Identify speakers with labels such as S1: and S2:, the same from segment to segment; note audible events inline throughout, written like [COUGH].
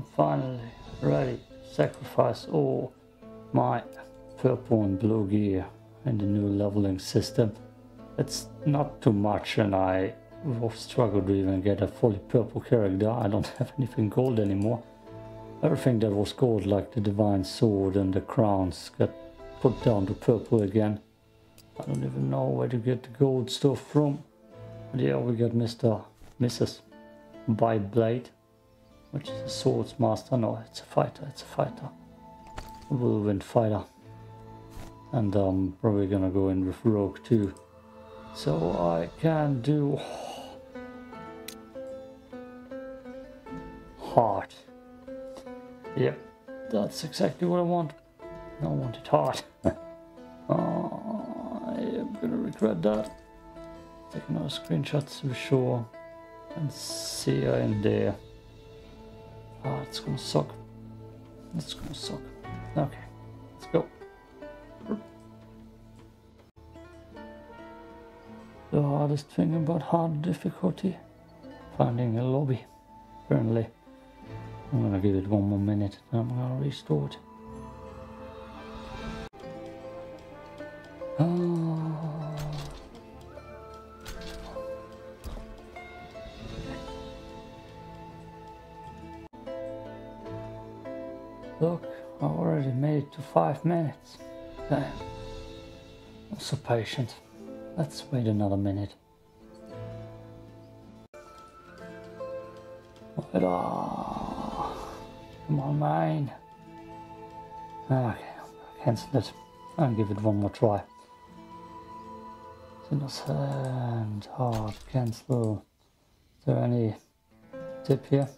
S1: I'm finally ready to sacrifice all my purple and blue gear in the new leveling system. It's not too much and I will struggle to even get a fully purple character. I don't [LAUGHS] have anything gold anymore. Everything that was gold like the divine sword and the crowns got put down to purple again. I don't even know where to get the gold stuff from. But yeah, we got Mr. Mrs. By Blade, which is a swords master. No, it's a fighter, it's a fighter. A whirlwind fighter. And I'm um, probably gonna go in with Rogue too. So I can do heart. Yep, that's exactly what I want. I want it hard. oh, [LAUGHS] I am gonna regret that. Take another screenshot to be sure and see you in there. Oh, it's gonna suck. It's gonna suck. Okay, let's go. The hardest thing about hard difficulty, finding a lobby, apparently. I'm gonna give it one more minute, and I'm gonna restore it. to 5 minutes. I'm so patient. Let's wait another minute. Wait. Ah, come on, mine. Ah, okay, cancel it. I'll give it one more try. Innocent, hard, cancel. Is there any tip here?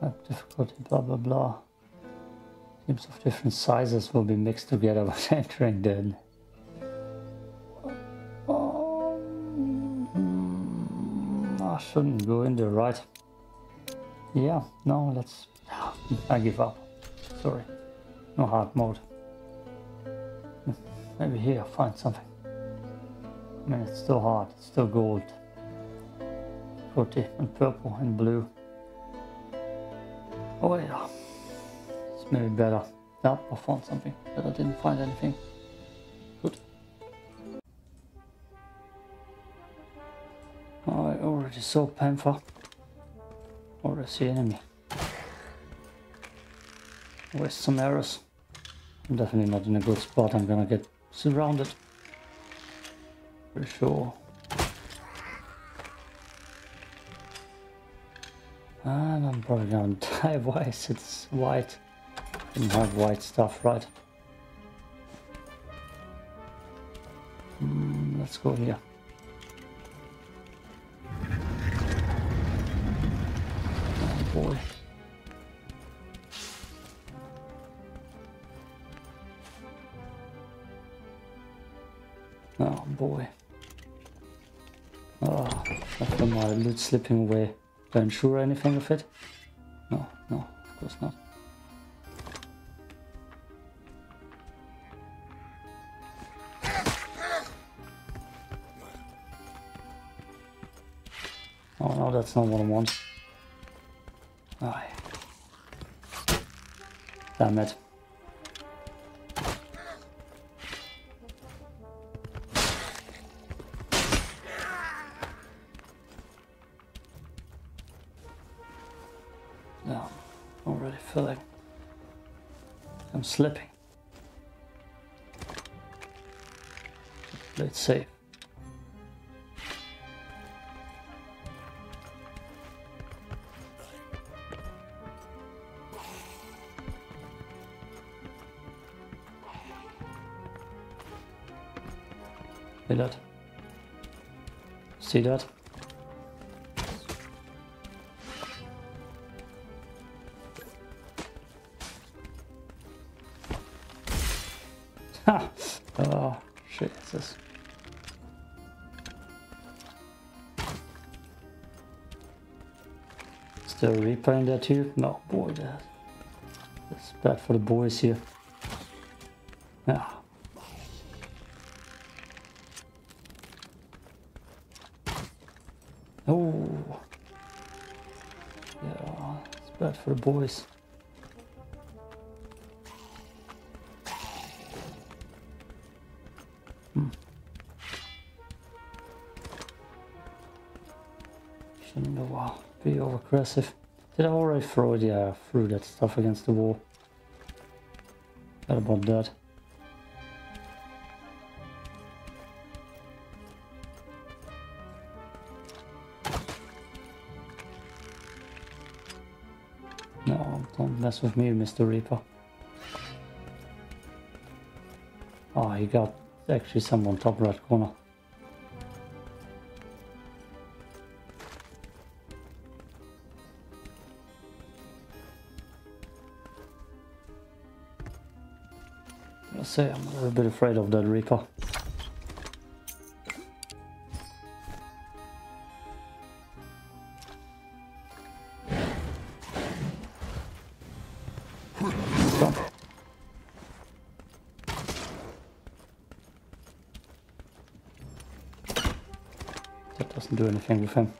S1: Map difficulty, blah blah blah. Teams of different sizes will be mixed together [LAUGHS] when entering the um, I shouldn't go in there, right? Yeah, no, let's... I give up. Sorry. No hard mode. Maybe here find something. I mean, it's still hard. It's still gold. Putty and purple and blue. Oh yeah. Maybe better. Yeah, I found something, but I didn't find anything. Good. I already saw Panther. Already see enemy. Where's some arrows? I'm definitely not in a good spot. I'm gonna get surrounded. For sure. And I'm probably gonna [LAUGHS] die. Why is it white? Didn't have white stuff, right? Mm, let's go here. Oh boy. Oh boy. Oh, after my loot slipping away. Do I insure anything of it? No, no, of course not. That's not what I want. Oh, damn it. No, already feeling I'm slipping. Let's. See Oh, that? See that? there a Reaper in there too? No, boy, that, bad for the boys here. Yeah. Oh. Yeah, it's Bad for the boys. Hmm. Shouldn't uh, be over aggressive. Did I already throw it? Yeah, I threw that stuff against the wall. What about that? With me, Mr. Reaper. Oh, he got actually someone top right corner. I'll say I'm a little bit afraid of that Reaper. Anything with him.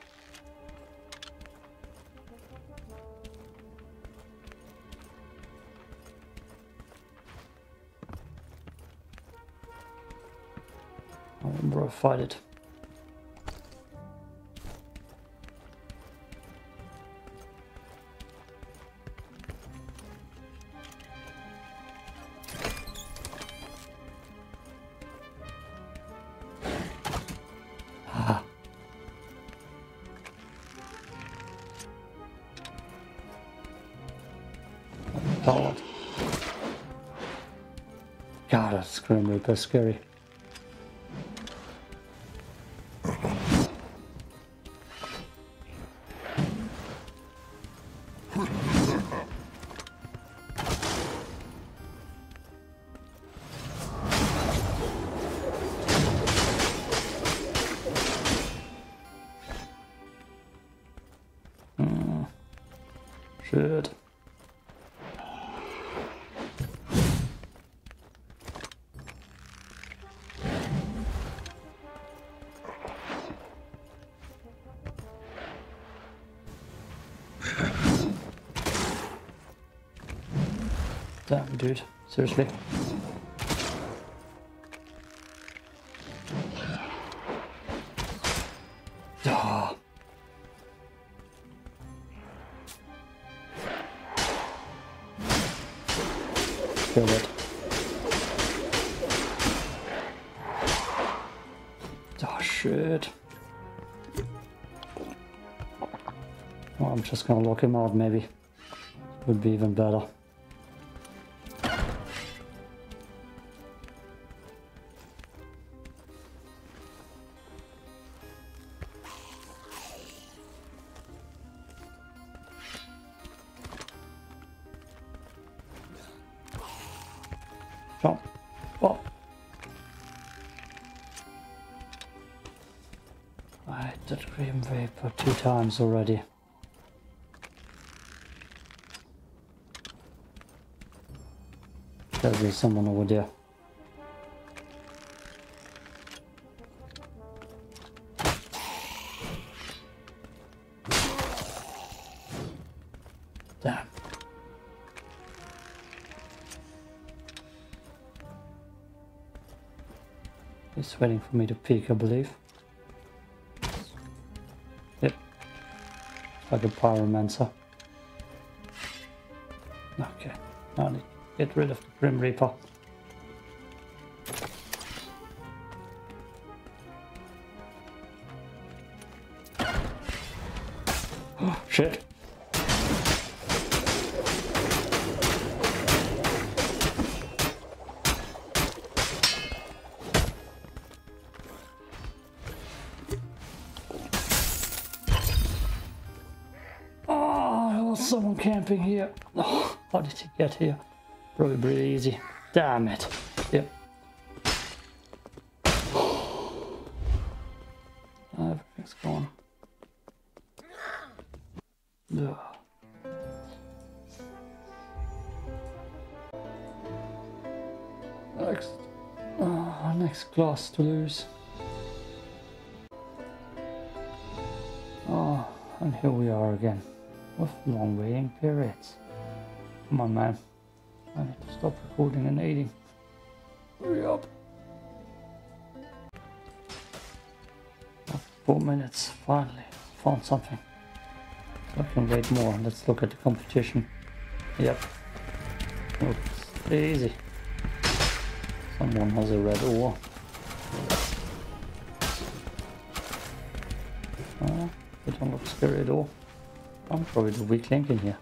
S1: I remember I fight it. God, that Grim scary. Seriously. Ah. Kill it. Oh shit. Well, I'm just gonna lock him out maybe. Would be even better. Times already. There's someone over there. Damn. He's waiting for me to peek, I believe. Like a pyromancer. Okay. Now I need to get rid of the Grim Reaper. Get here? Probably pretty easy. Damn it. Yep. [SIGHS] Ah, Everything's gone. Ugh. Next, oh, next glass to lose. Oh, and here we are again. with long waiting periods. Come on, man. I need to stop recording and eating. Hurry up. After Four minutes, finally. Found something. I can wait more. Let's look at the competition. Yep. Looks easy. Someone has a red ore. Oh, they don't look scary at all. I'm probably the weak link in here.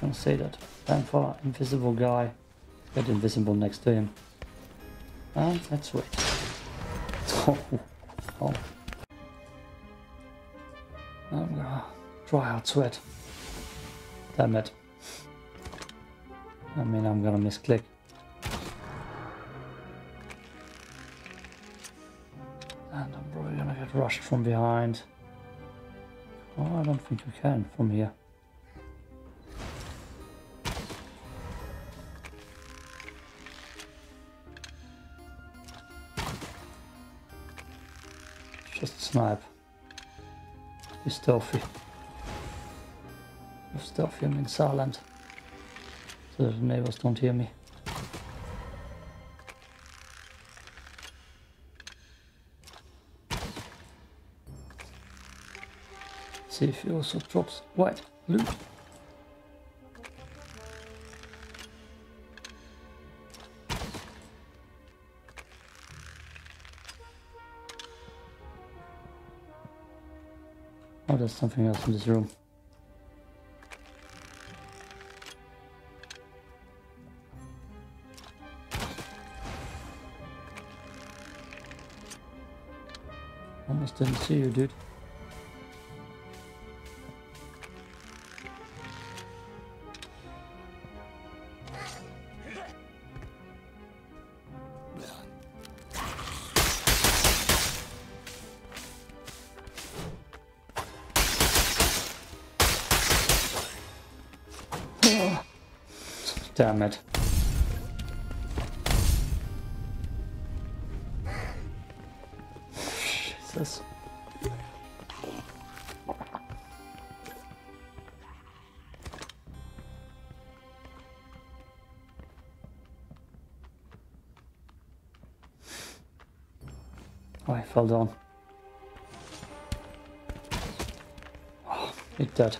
S1: Gonna say that. Time for invisible guy. Get invisible next to him. And let's wait. [LAUGHS] Oh, oh. I'm gonna dry out sweat. Damn it. I mean, I'm gonna misclick. And I'm probably gonna get rushed from behind. Oh, I don't think you can from here. Snipe. Be stealthy. With stealthy, I mean silent. So the neighbors don't hear me. See if he also drops white loot. There's something else in this room. Almost didn't see you, dude. Fell down. Oh, he's dead.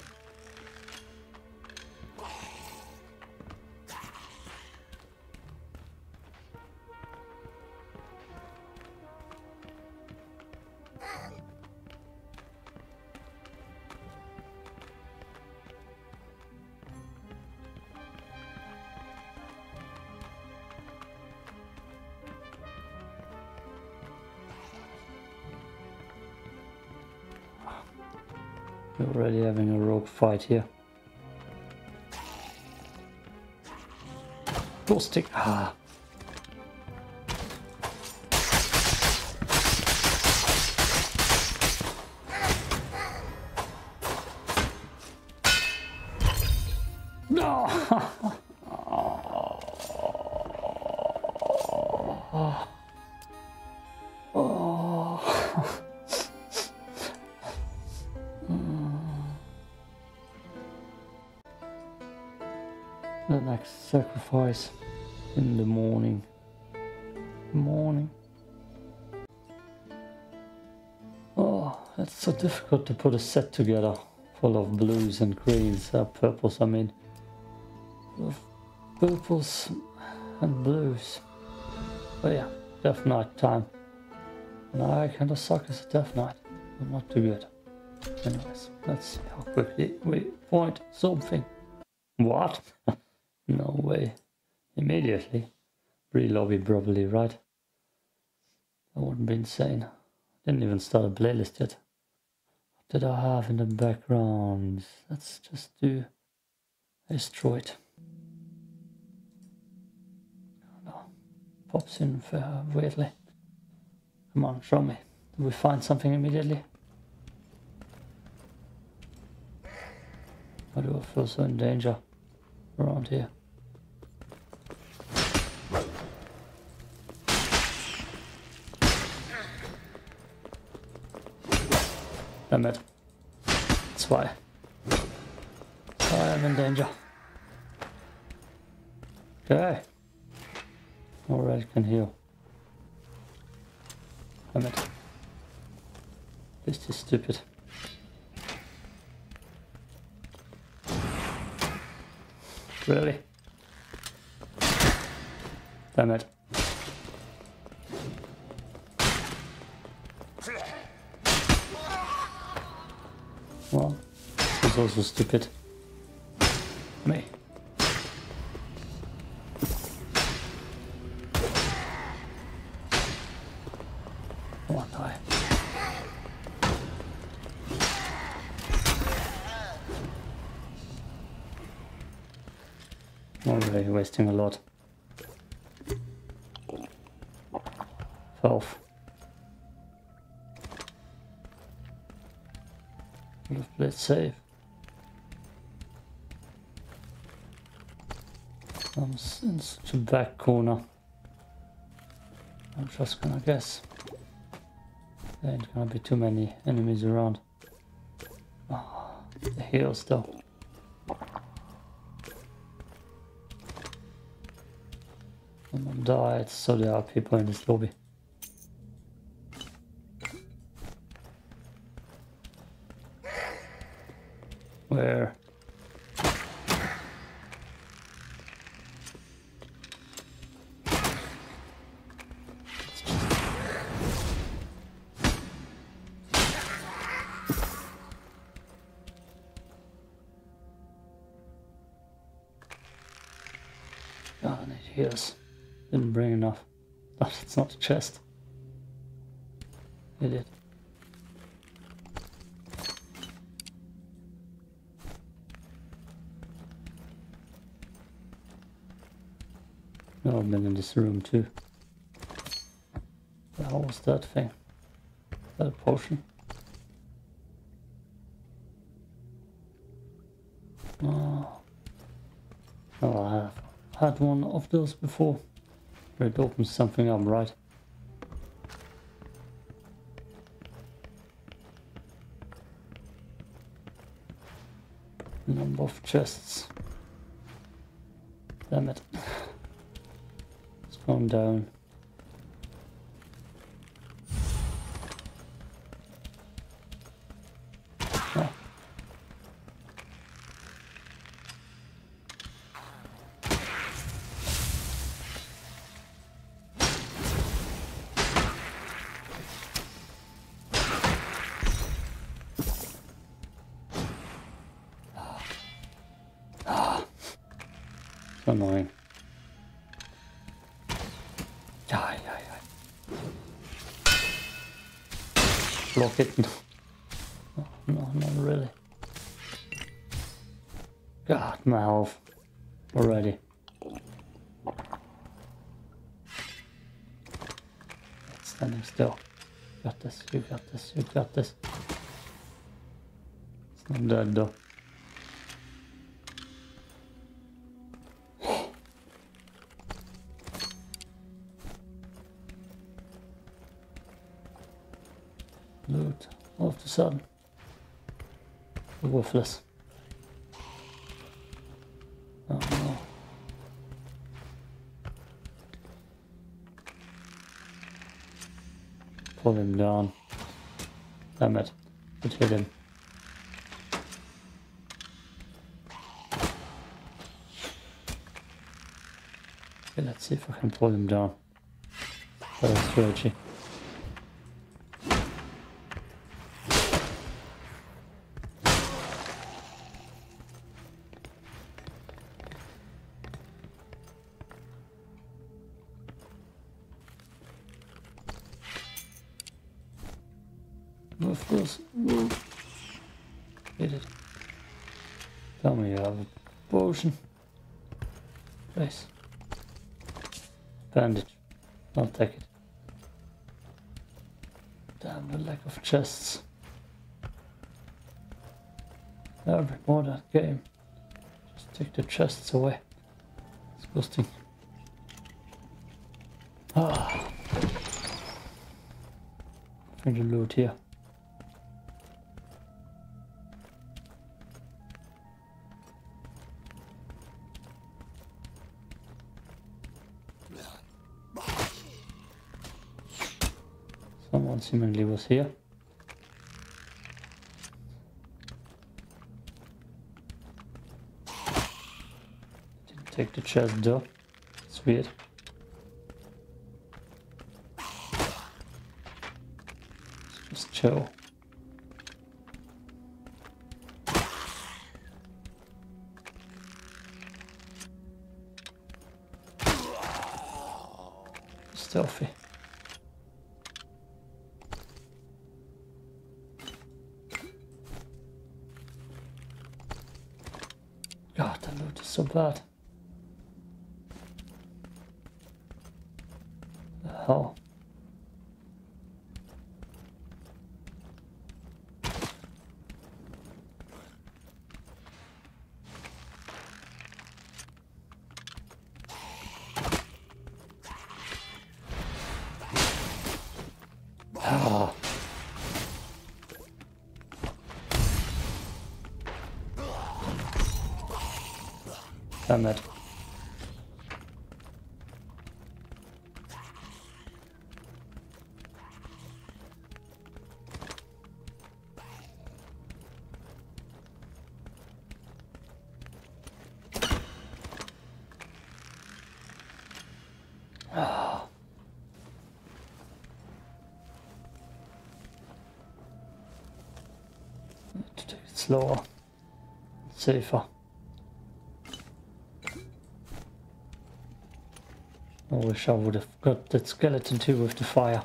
S1: We're already having a rogue fight here. Bull stick. Ah. Sacrifice in the morning. Morning. Oh, it's so difficult to put a set together full of blues and greens, uh, purples, I mean. Of purples and blues. But yeah, Death Knight time. And I kinda suck as a Death Knight. I'm not too good. Anyways, let's see how quickly we point something. What? [LAUGHS] No way. Immediately. Pre-lobby probably, right? That wouldn't be insane. Didn't even start a playlist yet. What did I have in the background? Let's just do Asteroid. No. Pops in weirdly. Come on, show me. Did we find something immediately? Why do I feel so in danger around here? That's why. I am in danger. Okay. Alright, can heal. Damn it. This is stupid. Really? Damn it. Is also stupid. Me. Come on, die. Already wasting a lot. Health. Let's save. A back corner. I'm just gonna guess. There ain't gonna be too many enemies around. Oh, the heals though. Someone died, so there are people in this lobby. Where? Chest. Idiot. No, I've been in this room too. How was that thing? That a potion? Oh. oh, I have had one of those before. It opens something up, right? Chests. Damn it. It's gone down. Ah. Annoying. Ay, ay, ay. Block it. No, no, not really. God, my health. Already. Standing still. Got this, you got this, you got this. It's not dead though. Sudden. Worthless. Oh no. Pull him down. Damn it. It hit him. Okay, let's see if I can pull him down. Better strategy. Move, course. Hit it. Tell me you have a potion. Nice. Bandage. I'll take it. Damn the lack of chests. Every modern game. Just take the chests away. It's Disgusting. Ah. Find the loot here. Seemingly was here. Didn't take the chest though. It's weird. It's just Joe. Stealthy. God, that loot Ah. To slower, safer. Wish I would have got that skeleton too with the fire.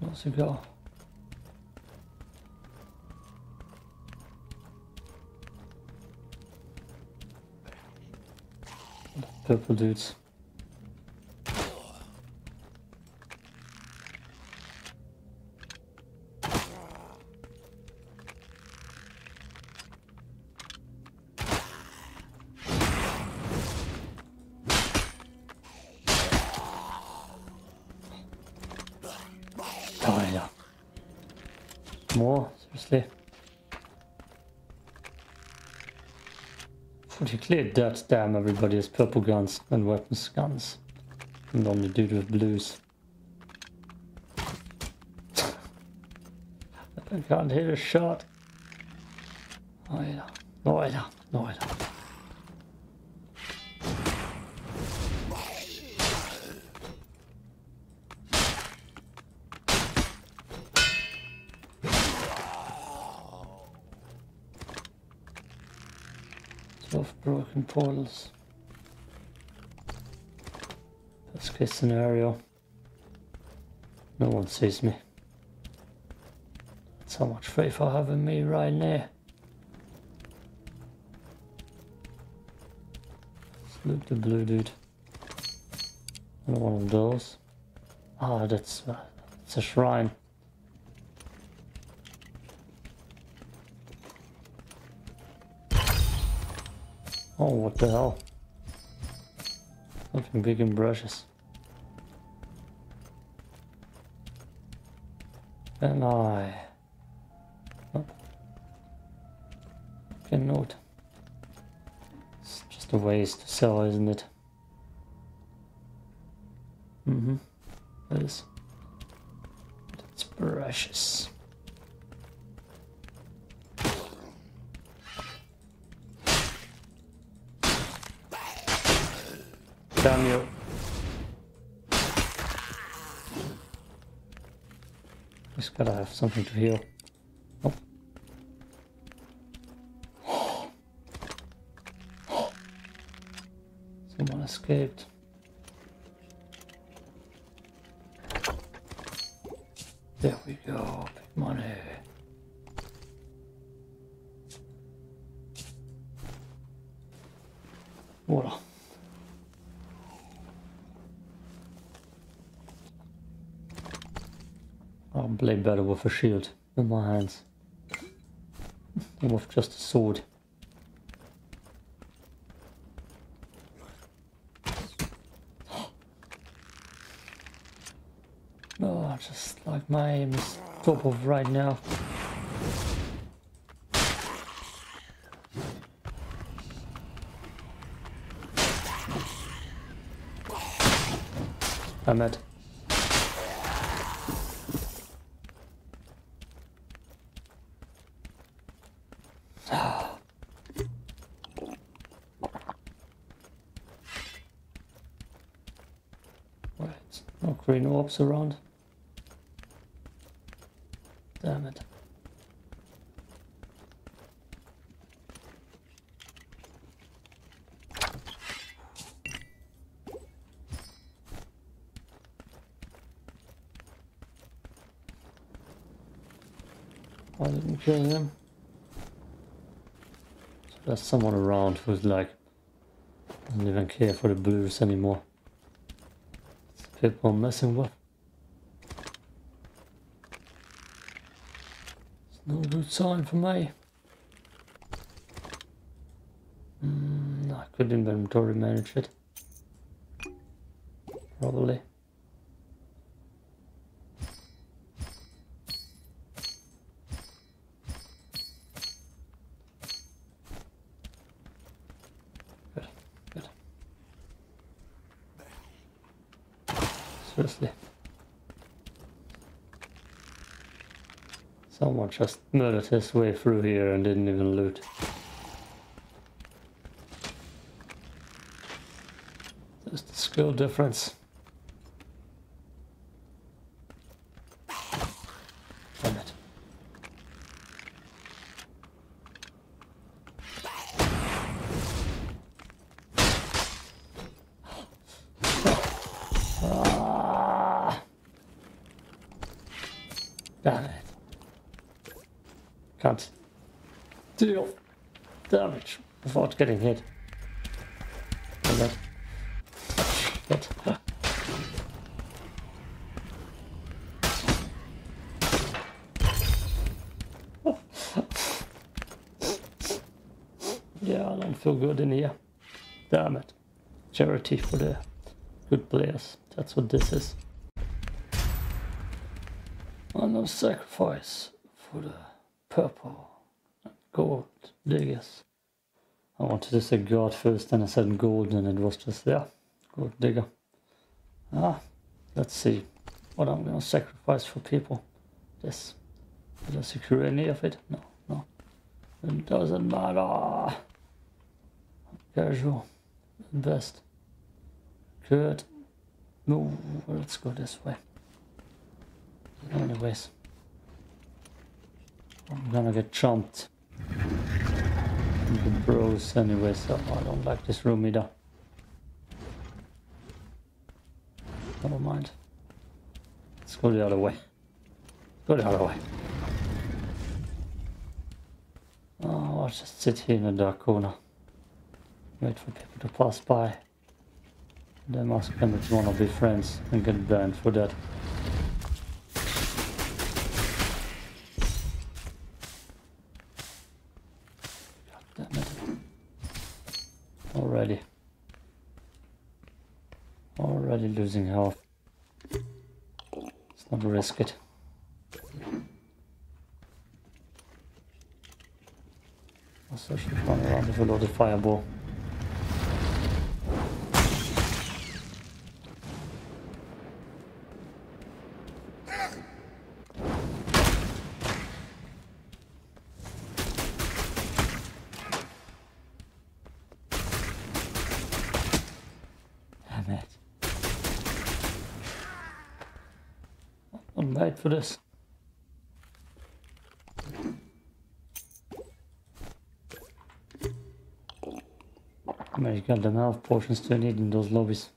S1: Where's it go? Purple dudes. Pretty clear that damn everybody has purple guns and weapons guns. And only dude with blues. [LAUGHS] I can't hit a shot. Oh yeah. No portals. Best case scenario. No one sees me. How much faith have in me right. Let's loot the blue dude. Another one of those. Ah, that's, uh, that's a shrine. Oh, what the hell? Something big in brushes. And I... Oh. Can note. It's just a waste to sell, isn't it? Mm-hmm. It is. It's precious. You. Just gotta have something to heal. Oh. [GASPS] Someone escaped. There we go, big money. Better with a shield in my hands than with just a sword. [GASPS] Oh, just like my aim is top of right now. I'm it. Right, no green orbs around. Damn it. I didn't kill him. So there's someone around who's like doesn't even care for the blues anymore. People messing with. It's no good sign for me. Mm, I could inventory manage it. Probably. Good, good. Seriously. Someone just murdered his way through here and didn't even loot. There's the skill difference. Damn it. Ah. Damn it. Can't deal damage without getting And [LAUGHS] yeah, I don't feel good in here. Damn it. Charity for the good players. That's what this is. Another sacrifice for the purple and gold diggers. I wanted to say God first, then I said gold, and it was just there. Gold digger. Ah, let's see what I'm gonna sacrifice for people. This. Did I secure any of it? No, no. It doesn't matter. Casual. Invest. Good. No, let's go this way. Anyways. I'm gonna get jumped. The bros anyway, so I don't like this room either. Never mind. Let's go the other way. Go the other way. Oh, I'll just sit here in the dark corner. Wait for people to pass by. Then ask them if they wanna be friends and get banned for that. God damn it. Already. Already losing health. Let's not risk it. Also, should run around with a loaded fireball. Damn it. Made for this. You got enough potions to need in those lobbies.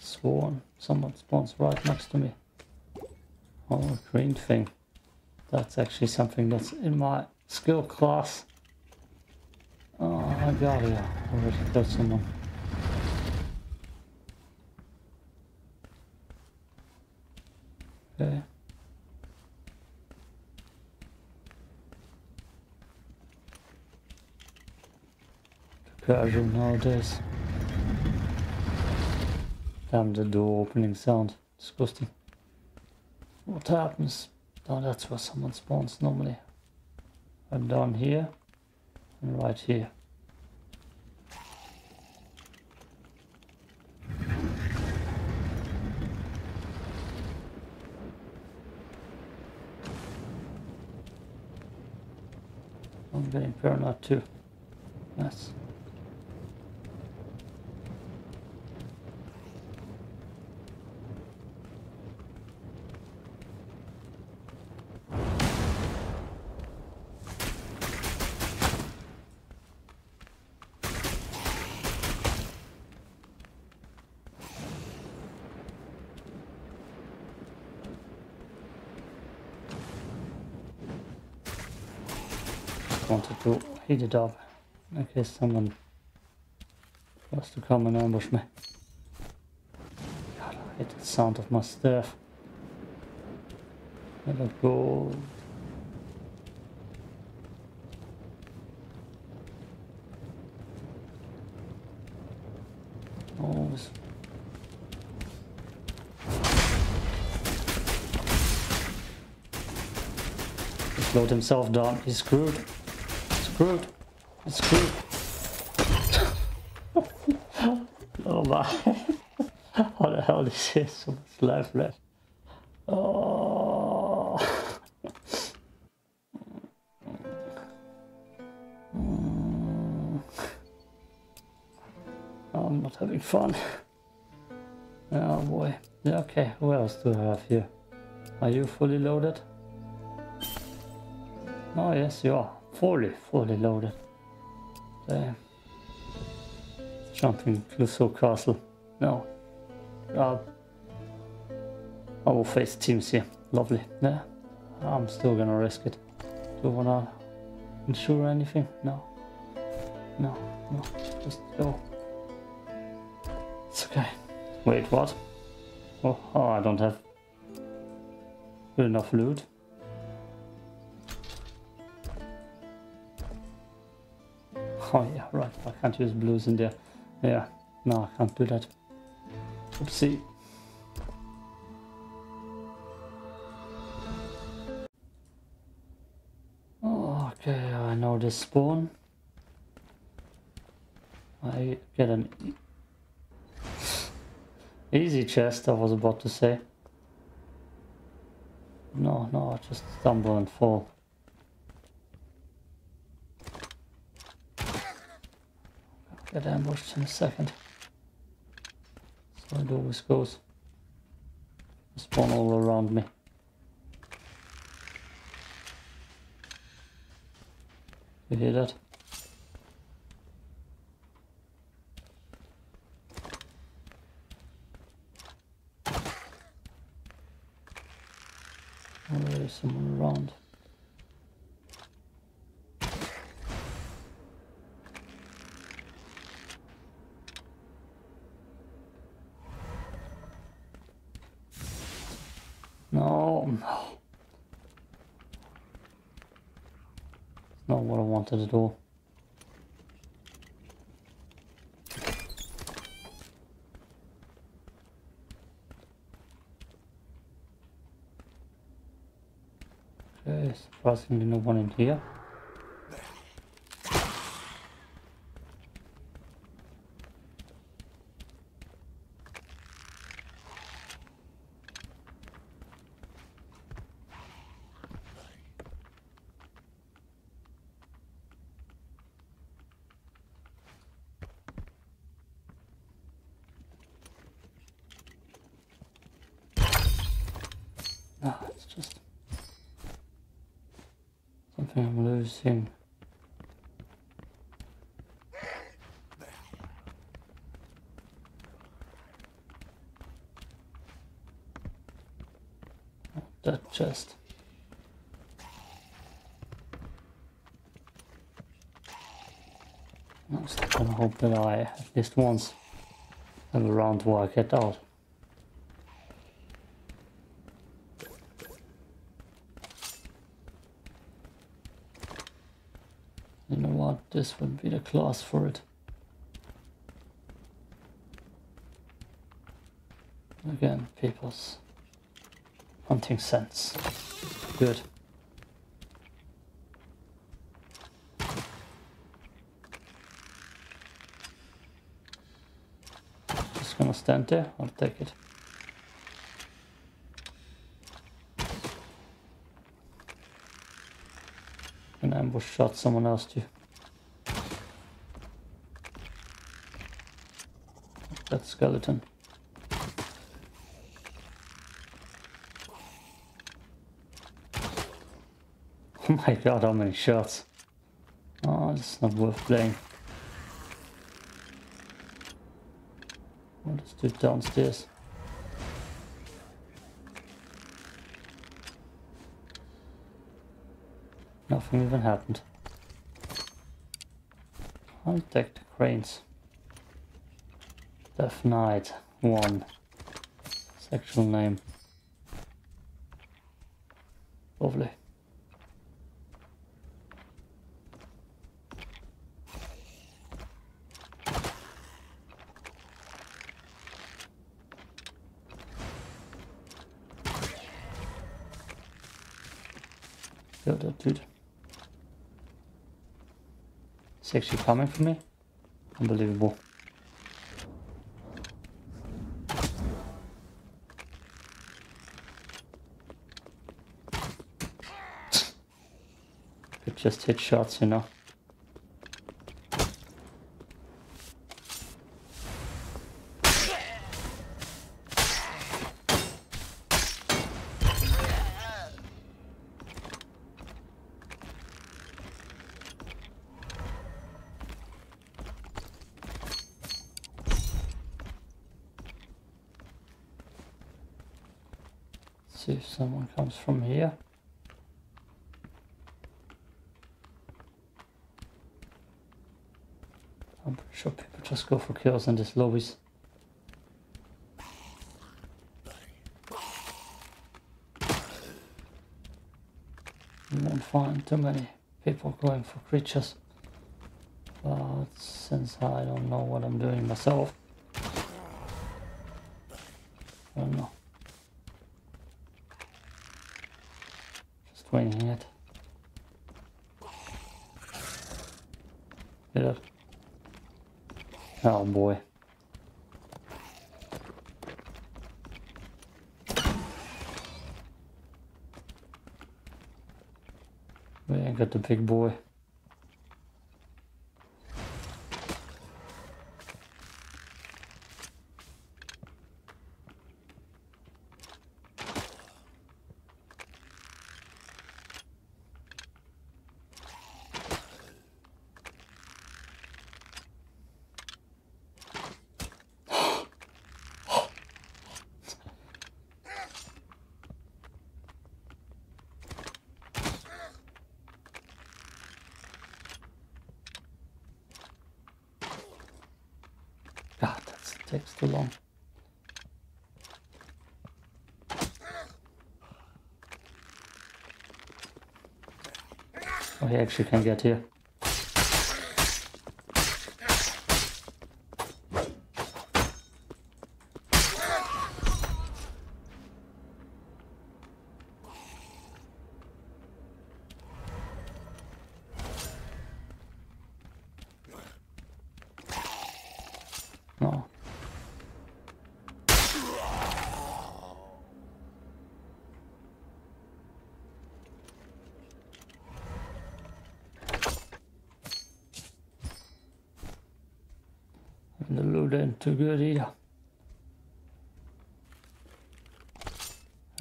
S1: Sworn. Someone spawns right next to me. Oh, green thing. That's actually something that's in my skill class. Oh, I got here. Already killed someone. Okay. casual nowadays. Damn the door opening sound. Disgusting. What happens? Oh, that's where someone spawns normally. And down here. And right here. I'm getting paranoid too. Yes. wanted to heat in case someone wants to come and ambush me. God, I hate the sound of my staff. Let it go. Always Slowed himself down. He's screwed. Screwed. He's screwed. oh my. [LAUGHS] How the hell is this? so much life left? Oh. Mm. I'm not having fun. Oh boy. Yeah, okay, who else do I have here? Are you fully loaded? Oh yes, you are. Fully, fully loaded. Damn. Jumping Clouseau Castle. No. Uh, I will face teams here. Lovely. Yeah. I'm still gonna risk it. Do you wanna insure anything? No. No, no. Just go. It's okay. Wait, what? Oh, oh I don't have good enough loot. Oh yeah, right, I can't use blues in there. Yeah, no, I can't do that. Oopsie. Okay, I know this spawn. I get an easy chest, I was about to say. No, no, I just stumble and fall. Get ambushed in a second. So it always goes. Spawn all around me. You hear that? Oh, there is someone around. No, no. Not what I wanted at all. Okay, surprisingly no one in here. at least once and around where I get out. You know what, this would be the class for it. Again, people's hunting sense. Good. Gonna stand there, I'll take it. An ambush shot someone else too. That skeleton. Oh my god, how many shots. Oh, it's not worth playing. This downstairs? Nothing even happened. Contact cranes. Death Knight 1. Sexual name. Lovely. Kill that dude. It's actually coming for me? Unbelievable. Could just hit shots, you know. See if someone comes from here. I'm pretty sure people just go for kills in these lobbies. You won't find too many people going for creatures. But since I don't know what I'm doing myself, I don't know. Just winging it. Get up. Oh boy. We ain't got the big boy. God, that takes too long. Oh, he actually can get here. No. And too good either.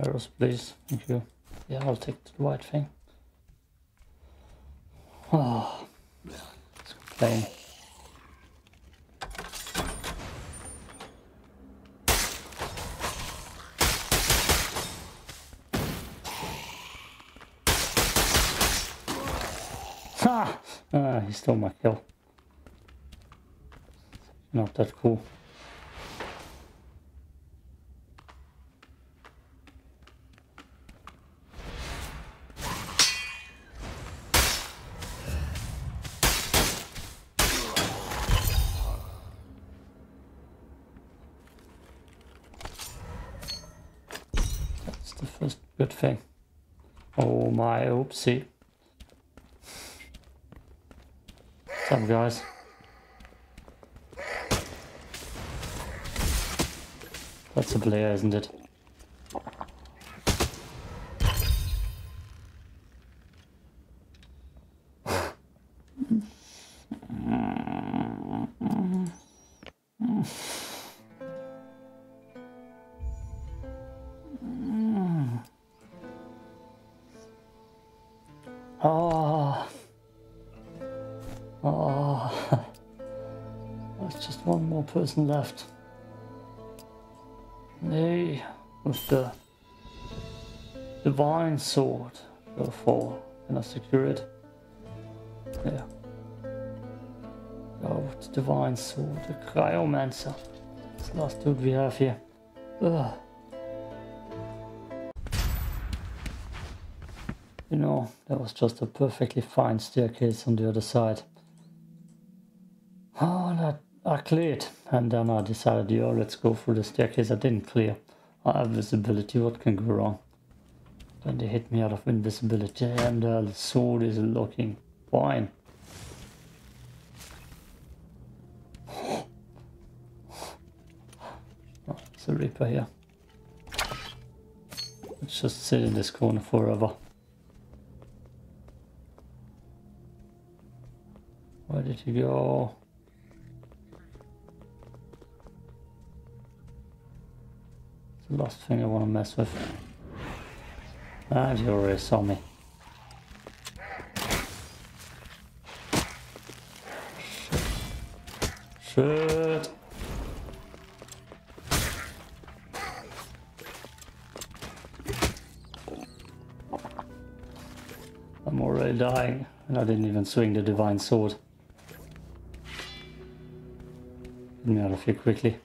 S1: Arrows, please. Thank you. Yeah, I'll take the white thing. Oh, complain. Ha! Ah, he stole my kill. Not that cool. That's the first good thing. Oh my, oopsie. What's up, guys? That's a player, isn't it? Oh. Oh. [LAUGHS] There's just one more person left. With the divine sword. Therefore, and I secure it? Yeah. Oh, with the divine sword, the cryomancer. This last dude we have here. Ugh. You know, that was just a perfectly fine staircase on the other side. Oh, and I, I cleared. And then I decided, yo, let's go through the staircase I didn't clear. I have visibility, what can go wrong? Then they hit me out of invisibility and uh, the sword is looking fine. Oh, it's a Reaper here. Let's just sit in this corner forever. Where did he go? The last thing I want to mess with. And he already saw me. Shit. Shit. I'm already dying, and I didn't even swing the divine sword. Get me out of here quickly.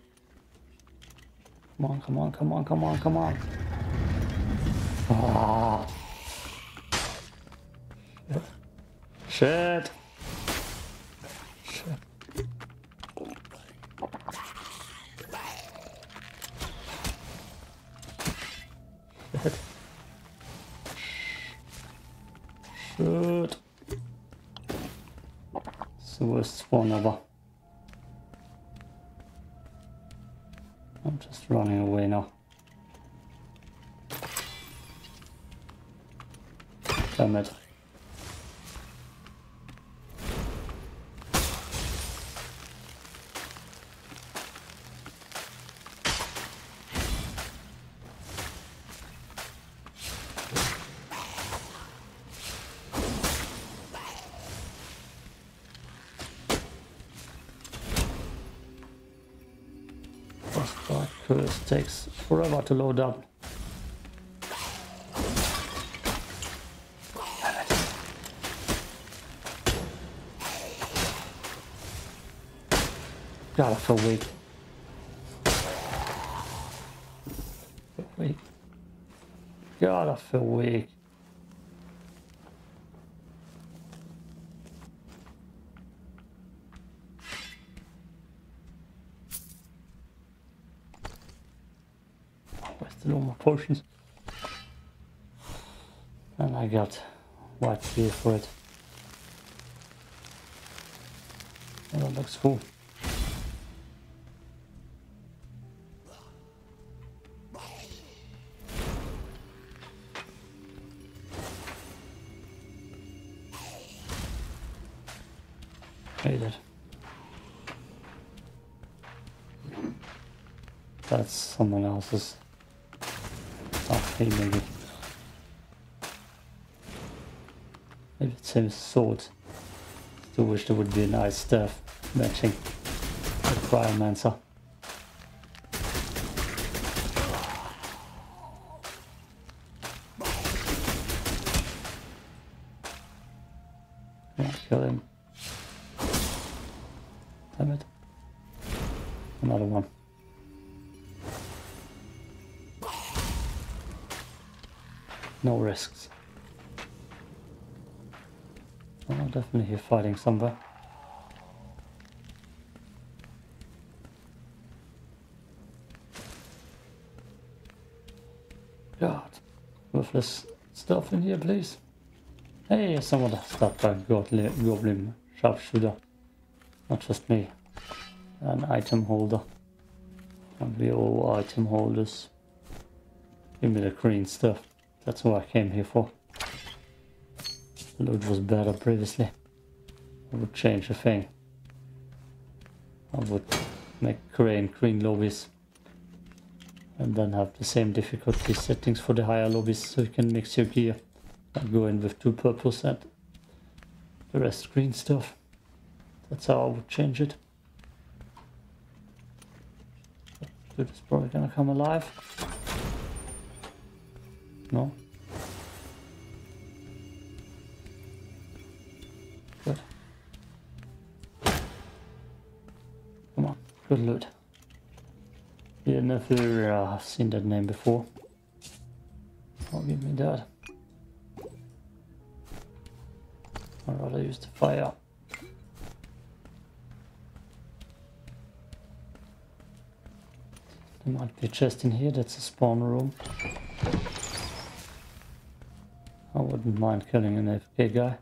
S1: Come on, come on, come on, come on, come on. Ah. Shit. Shit. Shit. It's the worst spawn takes forever to load up. God, I feel weak. Weak. God, I feel weak. And I got white gear for it. That looks cool. Hate it. That's someone else's. Hey, maybe. Maybe it's his sword. Still wish there would be a nice stuff matching the Cryomancer. Definitely hear fighting somewhere. God. worthless stuff in here, please. Hey, someone stopped by goblin, goblin sharpshooter. Not just me. An item holder. And we all item holders. Give me the green stuff. That's what I came here for. The loot was better previously. Would change a thing. I would make green green lobbies. And then have the same difficulty settings for the higher lobbies so you can mix your gear. I go in with two purple set. The rest green stuff. That's how I would change it. Dude is probably gonna come alive. No? Good loot. Yeah, never uh, seen that name before. Oh, give me that. I'd rather use the fire. There might be a chest in here, that's a spawn room. I wouldn't mind killing an AFK guy.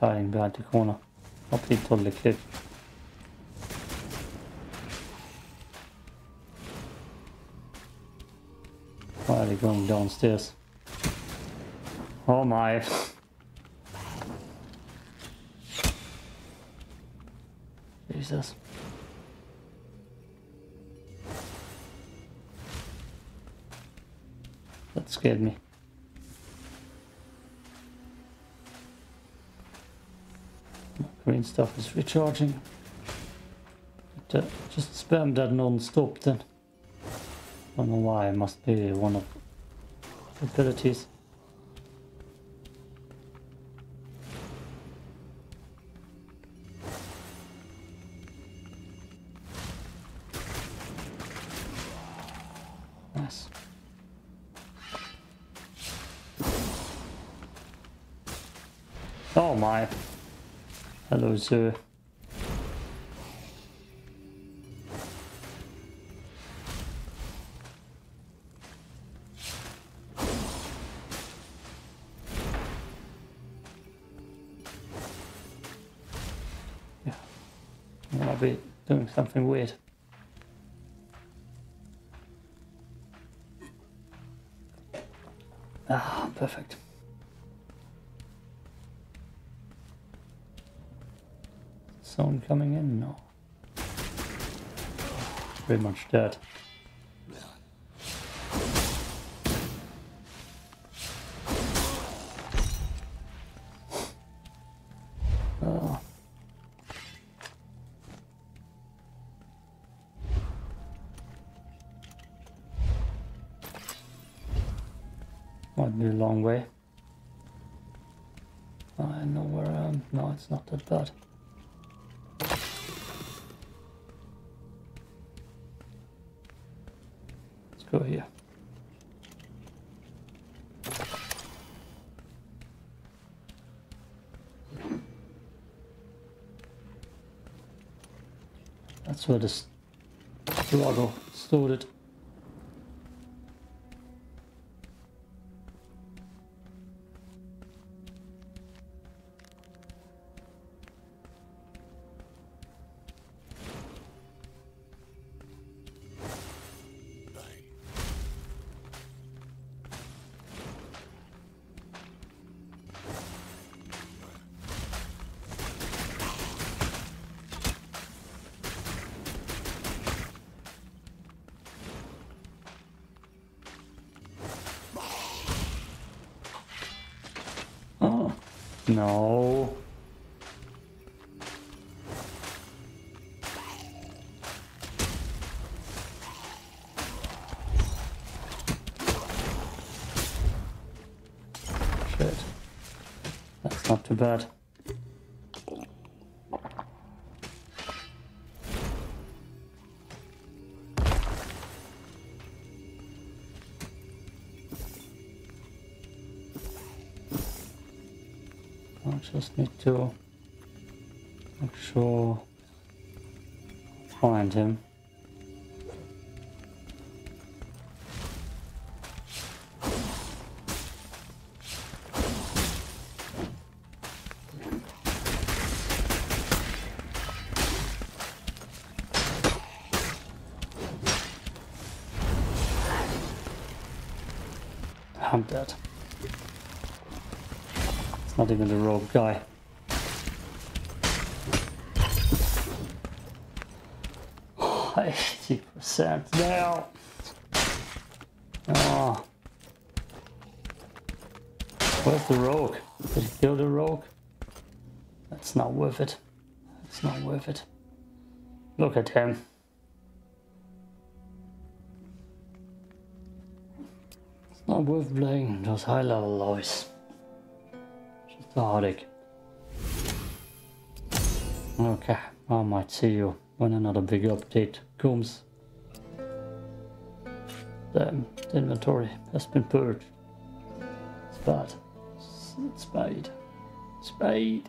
S1: Hiding behind the corner. Up he totally clipped. Why are they going downstairs? Oh my. Jesus. That scared me. Green stuff is recharging. Uh, just spam that non-stop then. I don't know why, it must be one of the abilities. Hello, uh, sir. Pretty much dead. That's where the struggle started. Not too bad. I just need to make sure find him. Not even the rogue guy. Eighty percent now. Oh. Where's the rogue? Did he kill the rogue? That's not worth it. That's not worth it. Look at him. It's not worth playing those high level lobbies. Heartache. Okay, I might see you when another big update comes. Damn, the inventory has been purged. It's bad. It's bad. Spade.